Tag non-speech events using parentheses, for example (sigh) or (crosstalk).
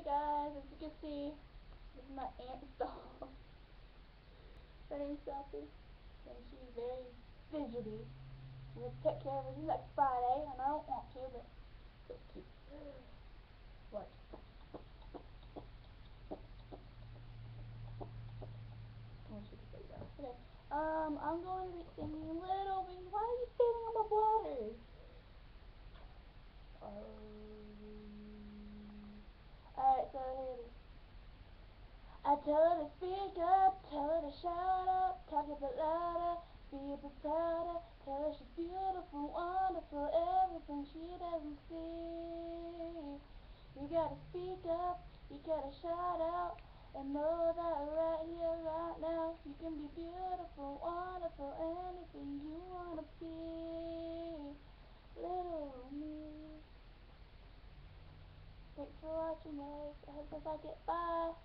Hey guys, as you can see, this is my aunt's (laughs) doll. Her name's Sophie, and she's very fidgety. I'm going to take care of her next Friday, and I don't want to, but so cute. What? Okay. Um, I'm going to be singing a Little Wings. Why are you standing on my bladder? Um, Alright, so here it is. I tell her to speak up, tell her to shout up, talk a bit louder, be a bit prouder, tell her she's beautiful, wonderful, everything she doesn't see. You gotta speak up, you gotta shout out, and know that right here, right now, you can be beautiful, wonderful, anything you wanna be. Little me. Thanks for watching guys. I hope you like it. Bye.